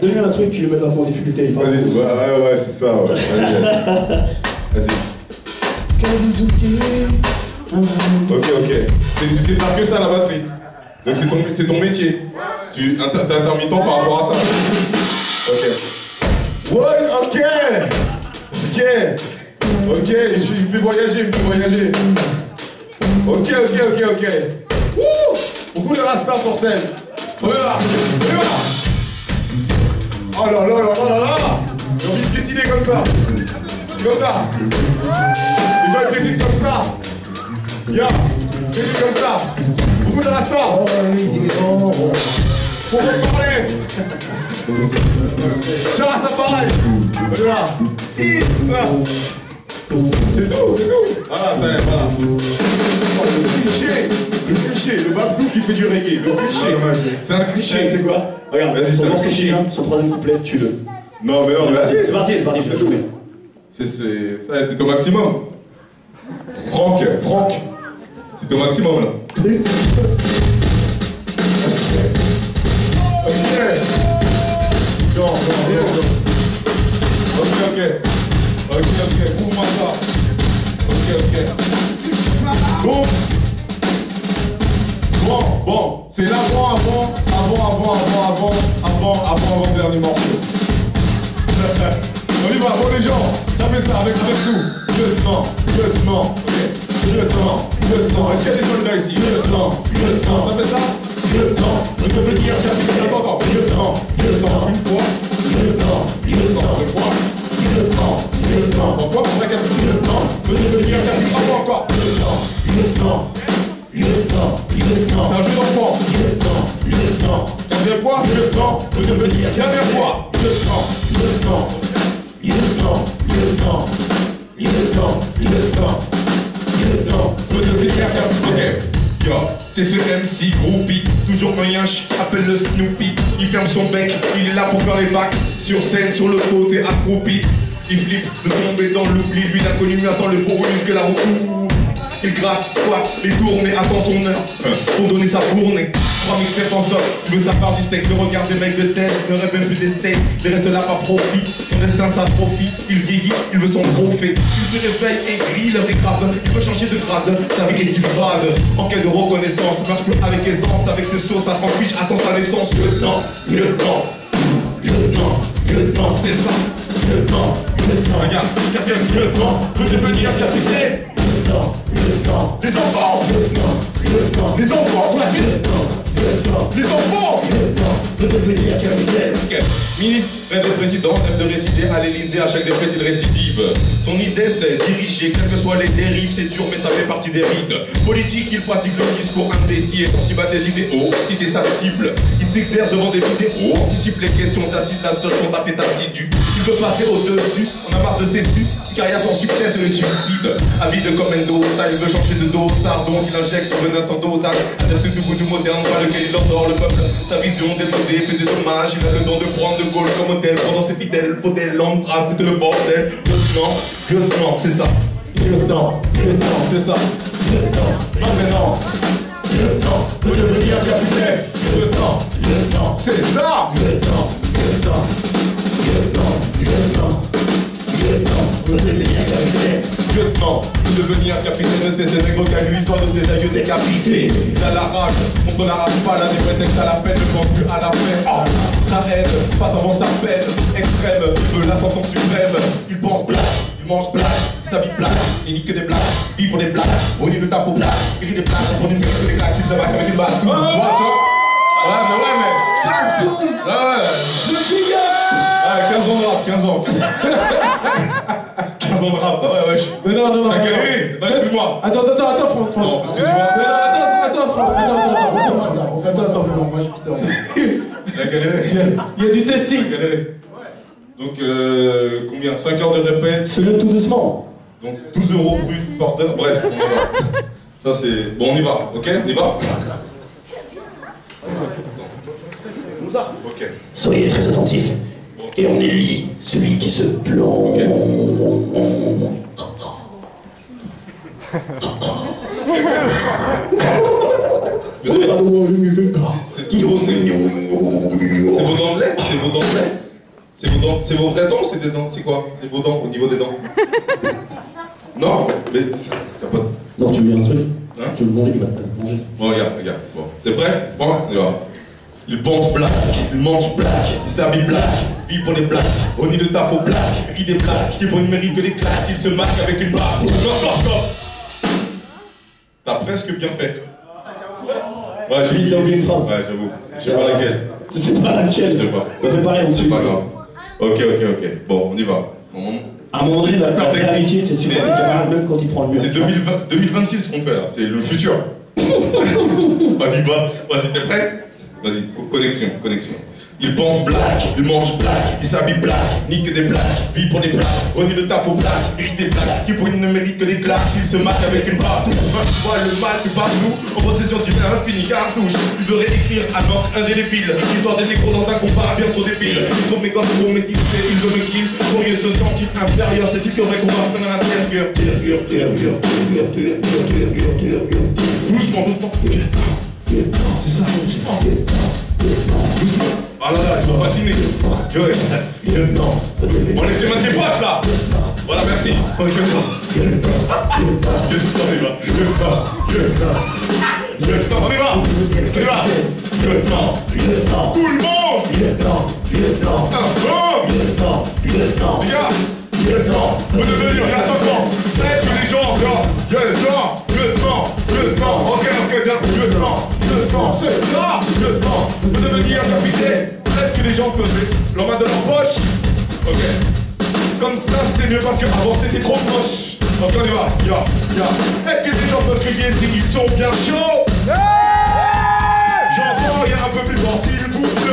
Donne-lui un truc qui le met un peu en difficulté. Vas-y, ouais, ouais, ouais, c'est ça, ouais. Vas-y. Ok, ok. C'est- Tu sais faire que ça, la batterie. Donc c'est ton, c'est ton métier. Tu t'es intermittent par rapport à ça. Ok. Ouais, ok. Ok. Ok, je me fait voyager, il me voyager. Ok, ok, ok, ok. Wouh Beaucoup de rastas sur scène. Regarde, regarde. Oh là là là là là là J'ai envie de piétiner comme ça. Comme ça. Les gens piétinent comme ça. Ya, piétine comme ça. Beaucoup de rastas. Faut me parler. J'ai un rasta pareil. Regarde. Ça. C'est tout, c'est tout. Voilà, ça y est, voilà. Oh, cliché, le cliché, le babdou qui fait du reggae, le cliché. C'est un cliché. C'est quoi Regarde, Vas-y, son morceau cliché. son troisième couplet, tue-le. Non, mais non, mais vas-y. C'est parti, c'est parti, je vais jouer. C'est, c'est, ça, t'es au maximum. Franck, Franck, c'est au maximum là. Ok. Ok, ok. Ok, ok, ouvre-moi ça. Ok, ok. Bon. Bon. C'est l'avant, avant, avant, avant, avant, avant, avant, avant, avant, dernier morceau. On y va, bon les gens, fait ça avec tout. Lieutenant, lieutenant. Lieutenant, lieutenant. Est-ce qu'il y a des soldats ici Lieutenant, lieutenant. Fait ça Lieutenant, je veux dire capitaine. Attends. Lieutenant, lieutenant. Une fois. Lieutenant, lieutenant. Deux fois. Lieutenant, lieutenant. Fois, on va capitaine. Lieutenant, je veux dire capitaine. Encore. Lieutenant, lieutenant. Lieutenant, lieutenant. Fois. Lieutenant, je veux dire. Dernière fois. Lieutenant, lieutenant. Lieutenant, lieutenant, lieutenant, lieutenant, lieutenant, faut devenir capitaine. Ok, yo, c'est ce MC groupie, toujours un appelle le Snoopy. Il ferme son bec, il est là pour faire les bacs, sur scène, sur le côté accroupi. Il flippe de tomber dans l'oubli, lui l'inconnu attend le beau que la roue. Il gratte, soit les tournées, attend son heure pour donner sa fournée. Trois mixtapes en stock, il veut sa part du steak. Le regard des mecs de test ne rêve même plus des steaks. Il reste là par profit, son destin s'atrophie. Il vieillit, il veut son trophée. Il se réveille aigri, l'heure est grave. Il veut changer de grade, sa vie est subrade. En quête de reconnaissance, marche plus avec aisance. Avec ses sauces à 30 piges, attend sa naissance. Lieutenant, lieutenant, lieutenant, lieutenant, c'est ça. Lieutenant, lieutenant, regarde, quatrième lieutenant, veut devenir capitaine. Lieutenant, lieutenant, les enfants, Les enfants Veut devenir capitaine. Ministre, de président, rêve de résider à l'Elysée, à chaque défaite il récidive. Son idée c'est diriger, quelles que soient les dérives, c'est dur mais ça fait partie des rides. Politique, il pratique le discours indécis et sensible à des idéaux, citer sa cible. S'exerce devant des vidéos, anticipe les questions, tacite la seule son tapette assidu. Il veut passer au-dessus, on a marre de ses su, carrière sans succès c'est le suicide. Avide comme Endo, ça il veut changer de dosage, donc il injecte son venin sans dosage. Adepte du goût du moderne, par lequel il endort le peuple. Sa vision démodée fait des hommages, il a le don de prendre de Gaulle comme modèle. Pendant ses fidèles, modèle, l'embrasse, c'était le bordel. Lieutenant, lieutenant, c'est ça. Lieutenant, lieutenant, c'est ça. Lieutenant, non. Lieutenant, veut devenir capitaine. Lieutenant, lieutenant, c'est ça. Lieutenant, lieutenant, lieutenant, lieutenant. Lieutenant, devenir capitaine. Lieutenant, veut devenir capitaine de ces nègres eu l'histoire de ses aïeux décapités. Il a la rage, contre la rage pas, la des prétextes à la peine, ne pense plus à la paix. Ah, ça aide, passe avant sa peine. Extrême, veut la sentence suprême. Il pense blague, il mange blague, il s'habille blague, il nique que des blagues, il vit pour des blagues, au lieu de ta faux blague, il rit des blagues, une que des claques, il se bat avec une basse, ans. 15 ans de rap, ouais, ouais. je- Mais non, non, non. T'as non, galéré. Non, excuse-moi. Attends, attends, attends, Franck, Franck. Non, parce que tu vois- Mais non, attends, attends, Franck, attends, attends, attends, attends, On fait attends, pas ça, on fait attends, pas ça. attends. Moi, je suis Peter. T'as galéré. Il y a du testing. T'as galéré. Donc, euh, combien 5 heures de répète, Fais-le tout doucement. donc 12 euros brut par heure. Bref, on y va. Ça, c'est. Bon, on y va, ok On y va Ok. Soyez très attentifs. Et on élit celui qui se avez... C'est toujours... C'est c'est vos dents de lait C'est vos dents de lait. C'est vos dents... C'est vos vraies dents ou c'est des dents. C'est quoi? C'est vos dents au niveau des dents. Non, mais... T'as pas... Non, tu veux un truc? Hein? Tu veux le manger, il va te le manger. Bon, regarde, regarde. Bon, t'es prêt? Bon, on y va. Il pense black, il mange black, il s'habille black, vit pour les blacks, Ronnie de taf au black, rit des blacks, qui pour une mérite que les classes, il se marque avec une blague. T'as presque bien fait. Ouais, j'ai oublié une phrase. Ouais, j'avoue. Je sais pas laquelle. C'est pas laquelle. Je sais pas. On fait pareil, on C'est pas grave. Ok, ok, ok. Bon, on y va. À un moment donné, la, technique. c'est super même quand il prend le mur. C'est 2020 2026 qu'on fait là, c'est le futur. on y va. Vas-y, t'es prêt? Vas-y, co- connexion, connexion. Il pense black, il mange black, il s'habille black, nique des blacks, vit pour les blacks, René le taf au black, rit des blacks, qui pour une ne mérite que des glaces, il se marque avec une barre. Vois le mal que par nous, en possession d'une infinie cartouche, il veut réécrire à notre indélébile, l'histoire des négros dans un combat bien trop débile. Il mes gosses trop métissés, il veut me kill, pour il se sentir inférieur, c'est qu'il aurait qu'on va prendre à l'intérieur. C'est ça. Ah là là, fascinés. Ouais, non. On main tes poches là. Voilà, merci. On y va. On y va. Y va. Tout le monde. Un homme. Regarde. Vous devez devez dire, capitaine. Est-ce que les gens peuvent leur main de leur poche Ok. Comme ça, c'est mieux parce qu'avant c'était trop proche. Ok, on y va, ya, ya. Est-ce que les gens peuvent crier s'ils sont bien chauds J'entends, a un peu plus fort, s'il vous plaît.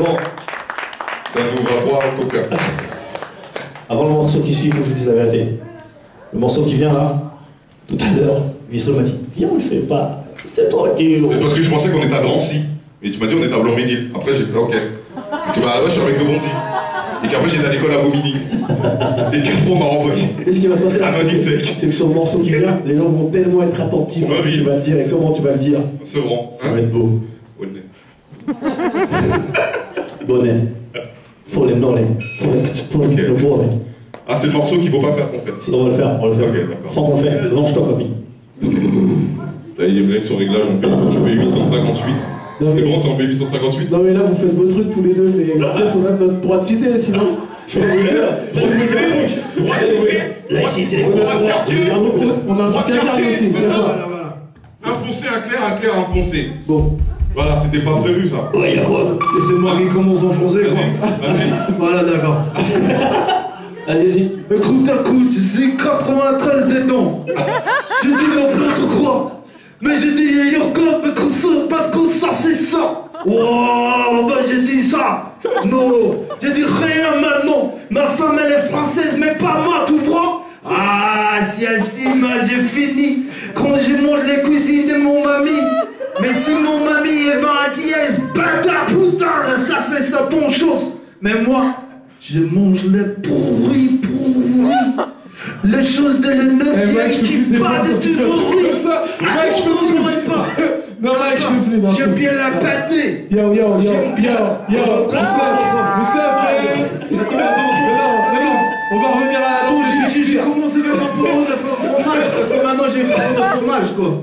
Bon, Ça nous va droit au cœur. avant le morceau qui suit, il faut que je vous dise la vérité. Le morceau qui vient là, tout à l'heure, Vistro m'a dit Viens, on le fait pas. C'est trop dur. C'est parce que je pensais qu'on était à Drancy. Et tu m'as dit on était à Blanc-Ménil. Après j'ai fait ok. Que bah ouais, je suis avec de Bondy. Et qu'après j'étais à l'école à Bobigny. Et qu'après on m'a renvoyé. Et ce qui va se passer là, Ah, c'est c'est que sur le morceau qui vient, les gens vont tellement être attentifs à ce que Oui. tu vas dire et comment tu vas le dire. Sevran. Ça va être beau. Bonnet. Faut les noller. Faut les, faut les, le. Ah c'est le morceau qu'il faut pas faire qu'on fait. Si, on va le faire, on va le faire. Ok, d'accord. Franck, on le fait. Venge-toi, papy. Là il est vrai que son réglage on paye, on paye 858. Non, C'est mais- bon, c'est en paye 858 Non mais là vous faites vos trucs tous les deux, mais peut-être on a notre droit de cité sinon. Là, ici, c'est les On a gros un quartier. On a un truc à Trois quartiers, dire aussi. c'est ça. D'accord. Un foncé, un clair, un clair, un foncé. Bon, Voilà, c'était pas prévu ça. Ouais, y'a quoi Laissez-moi qui commence à enfoncer, quoi. Vas-y. Voilà, d'accord. Allez, vas-y. Écoute, écoute, j'ai 93 des dents. J'ai dit n'importe quoi. Mais j'ai dit encore, mais qu'on sort, parce qu'on sort, c'est ça. Wow, bah j'ai dit ça. Non, j'ai dit rien maintenant. Ma femme, elle est française, mais pas moi, tu vois. Ah, si, si, moi j'ai fini. Quand je mange les cuisines de mon mamie. Mais si mon mamie est 20 à dièse, bâtard, putain, ça c'est sa bonne chose. Mais moi, je mange les pourris, pourris. Les choses de Eh, je peux qui te partent de truc pourris. comme ça. Mec, je peux pas. Non mec, je peux plus. J'aime bien la pâté. Yo yo yo yo yo, what's up, what's up man Non, non, non, on va revenir à la touche, j'ai- commencé faire un peu de fromage parce que maintenant j'ai pas de fromage quoi.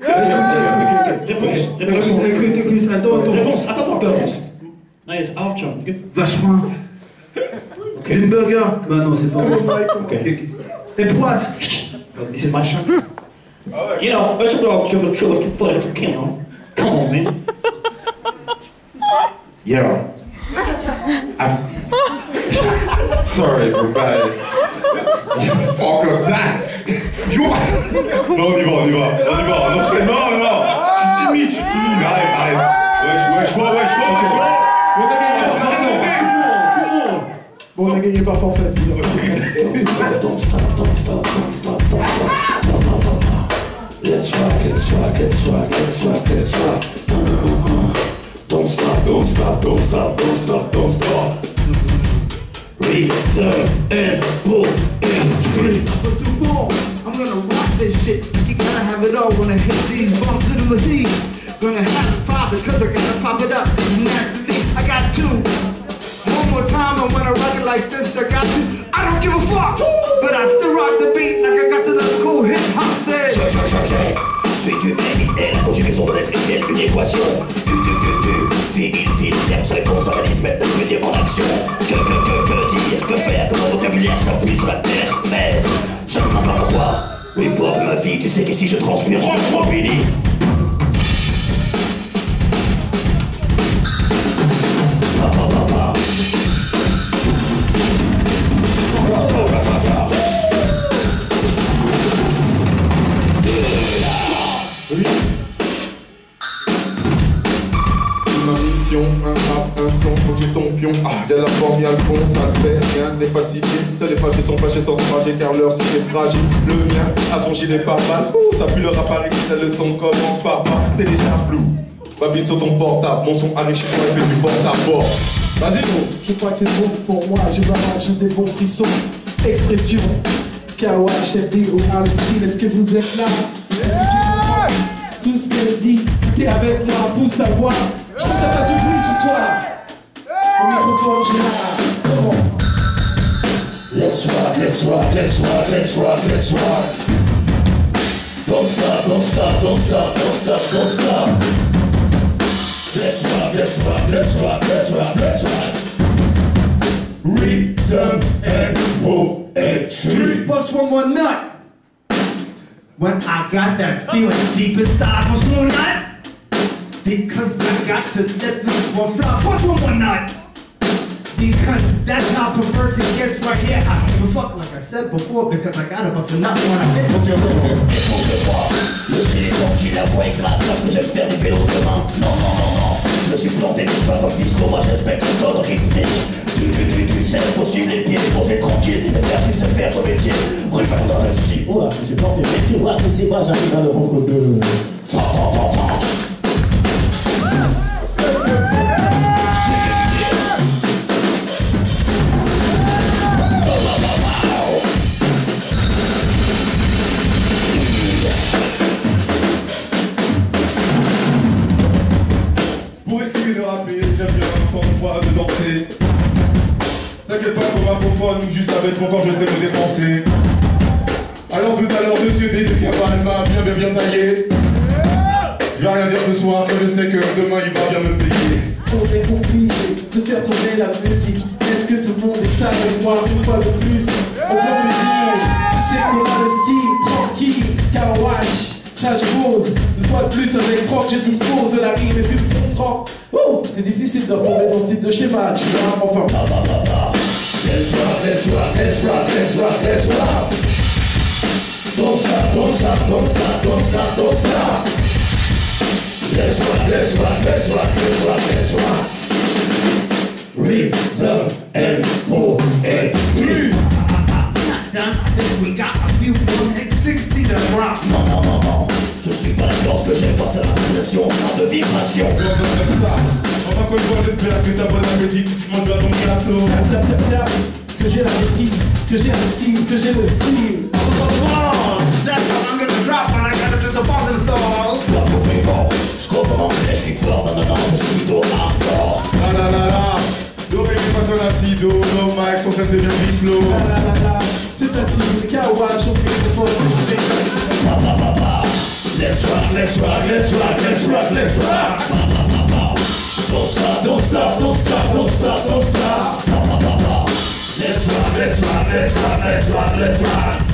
Réponse. Écoute, attends, attends. Réponse. Attends, réponse. Vachement. Une Bah non, c'est pas. Ok. Et poisse This is my. You know, go to the truth to foot if you can. Come on, man. Yeah. I'm... Sorry, everybody. Fuck up that. Yo Non, on y va, on y va, on y va, on enchaîne. Non, non, je suis timide, je suis timide, arrête, arrête. Wesh, wesh, quoi, wesh, quoi, wesh, quoi. On a gagné par forfait. Bon, on a gagné par forfait, c'est bien. Don't stop, don't stop, don't stop, don't stop. Let's rock, let's rock, let's rock, let's rock, let's rock. Don't stop, don't stop, don't stop, don't stop, don't stop. Rhythm and pull and street. Gonna rock this shit. You gotta have it all when I hit these bumps in the machine. Gonna have to pop it, cause I gotta pop it up. Nasty, I got two. One more time, and when I rock it like this, I got to. I don't give a fuck, but I still rock the beat like I got to the cool hip hop check. Suis et la conjugaison de l'être est une équation Tu, tu, tu, tu, file, file, terme, seule réponse, analyse, mettre le métier en action Que, que, que, que dire, que faire, comment vocabulaire s'appuie sur la terre Mais, je ne demande pas pourquoi Oui, pour ma vie, tu sais qu'ici je transpire, je me pa, pa. Ma mission, que j'ai ton fion. Ah, y'a la forme, y'a le fond, ça le fait, rien n'est falsifié. Ça les fâchés sont fâchés sans trajet car leur c'est fragile. Le mien, à son gilet par balle. Ouh, ça pue le rap Paris, la leçon commence par moi. Télécharge Blue. Ma bite sur ton portable, mon son arrive chez toi et fait du porte à bord. Vas-y, gros. Je crois que c'est bon pour moi, je balance juste des bons frissons. Expression, Kawash, FD ou le style, est-ce que vous êtes là? Est-ce que tu comprends? Tout ce que je dis, t'es avec moi, pousse ta voix. Let's rock, let's rock, let's rock, let's rock, let's rock. Don't stop, don't stop, don't stop, don't stop, don't stop. Let's rock, let's rock, let's rock, let's rock, let's rock. Rhythm and poetry. Bust one more nut. When I got that feeling deep inside, bust one nut. Because I got to let this one fly. Bust one more nut. Because that's how perverse it gets right here. I don't give a fuck, like I said before, because I gotta bust a nut when I hit. Écoute-le moi, le téléphone qui la voix classe parce que j'aime faire du vélo demain. Non, non, non, non, je suis planté, mais pas discours, moi je respecte le code rythmique. Tu, tu, tu, tu sais, faut suivre les pieds, faut tranquille, faire se faire au métier. Pas dans ski, oh là, je suis planté, mais tu vois que c'est pas, j'arrive à le de. De danser. T'inquiète pas qu'on va pour nous juste avec mon corps, je sais me dépenser. Alors tout à l'heure, monsieur D de Cabane m'a bien bien bien taillé. Je vais rien dire ce soir, que je sais que demain il va bien me payer. On est obligé de faire tourner la musique. Est-ce que tout le monde est avec moi une fois de plus? On peut me dire, tu sais qu'on a le style tranquille, Kawash, pose. Une fois de plus avec Franck, je dispose de la rime. Est-ce que tu comprends c'est difficile de retrouver mon style de schéma, tu vois, enfin. Let's rock, let's rock, let's rock, let's rock, let's rock. Don't stop, don't stop, don't stop, don't stop, don't stop. Let's rock, let's rock, let's rock, let's rock, let's rock. Rhythm and poetry. Not done, I think we got a few more hit 60 to rock. Non, non, non, non. Je suis pas d'accord, ce que j'aime pas, c'est la pas de vibration. On va qu'on voit, j'espère que t'as bon appétit, manges bien ton gâteau. Tap, tap, tap, tap. Que j'ai la bêtise, que j'ai le style, que j'ai le style. That's how I'm gonna drop when I got into the buzzing stall. Suis plutôt hardcore. La la la la, do ré mi fa sol la si do, do Mike, son frère c'est bien bislo. La la la la, c'est facile, on. Pa, pa, pa, pa. Let's rock, let's rock, let's rock, let's rock, let's rock. Let's rock, let's rock, let's rock,